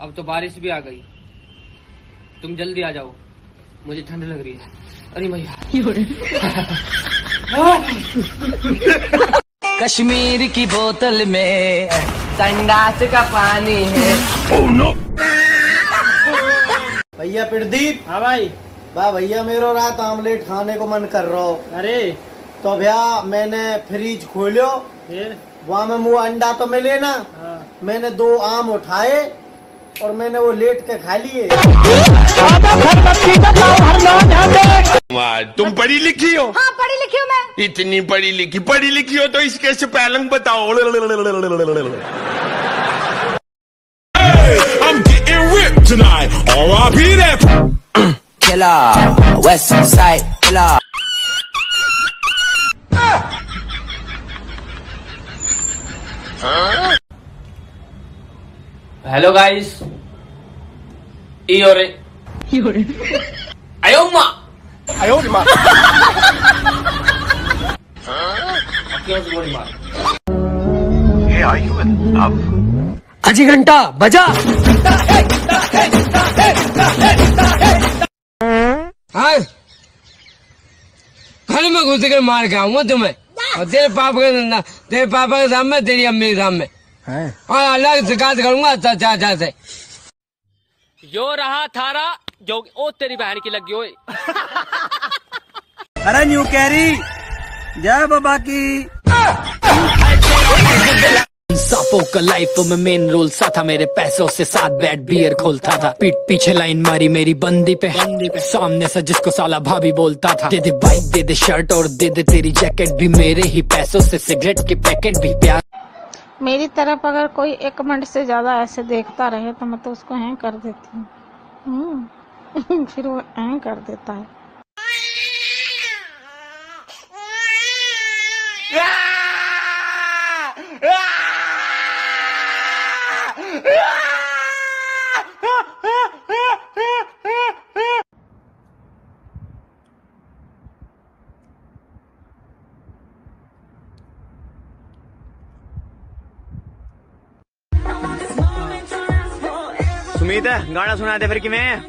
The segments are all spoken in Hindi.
अब तो बारिश भी आ गई। तुम जल्दी आ जाओ। मुझे ठंड लग रही है। अरे मैया कश्मीर की बोतल में संडास का पानी है। Oh, no. भैया प्रदीप। हाँ भाई। वाह भैया मेरो रात आमलेट खाने को मन कर रहा। हो अरे। तो भैया मैंने फ्रिज खोलो वहाँ में मुँह अंडा तो मिले ना। हाँ। मैंने दो आम उठाए। और मैंने वो लेट के खा लिए तुम पढ़ी लिखी हो हाँ पढ़ी लिखी हूँ मैं इतनी पढ़ी लिखी पढ़ी लिखी हो तो इसके बताओ killer west side killer hello guys गोली मार अजी घंटा बजा हाँ घर में घुस कर मार के आऊँगा तुम्हें और तेरे पापा के तेरे पापा के सामने तेरी अम्मी के सामने अलग शिकायत करूँगा चाचा चाचा से यो रहा थारा जो ओ तेरी बहन की लगी ओए अरे न्यू कैरी जय बाबा की। सांपों का लाइफ में मेन रोल सा था मेरे पैसों से साथ बैट बियर खोलता था। पीठ पीछे लाइन मारी मेरी बंदी पे। बंदी पे सामने से जिसको साला भाभी बोलता था। दे दे बाइक दे दे शर्ट और दे दे तेरी जैकेट भी। मेरे ही पैसों से सिगरेट के पैकेट भी। प्यार मेरी तरफ़ अगर कोई एक मिनट से ज़्यादा ऐसे देखता रहे तो मैं तो उसको हैंग कर देती हूँ। हम्म, फिर वो हैंग कर देता है। सुमित गाना सुना दे फिर कि मैं।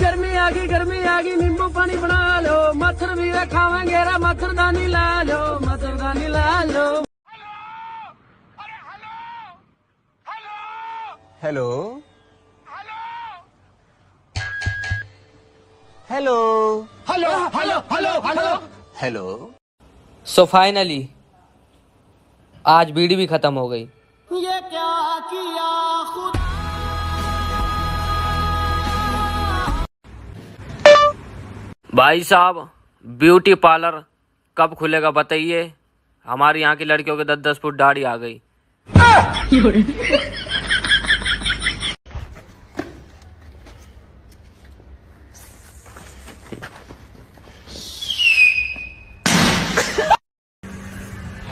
गर्मी आ गई गर्मी आ गई नींबू पानी बना लो। मच्छर भी खावेंगे रा मच्छरदानी ला लो मच्छरदानी ला लो। Hello. Hello. Hello hello hello hello. Hello. So finally आज बीड़ी भी खत्म हो गई। ये क्या किया खुद? भाई साहब ब्यूटी पार्लर कब खुलेगा बताइए? हमारे यहाँ की लड़कियों के दस दस फुट दाढ़ी आ गई।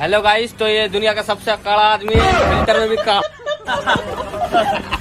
हेलो गाइस तो ये दुनिया का सबसे कड़ा आदमी है। फ़िल्टर में भी का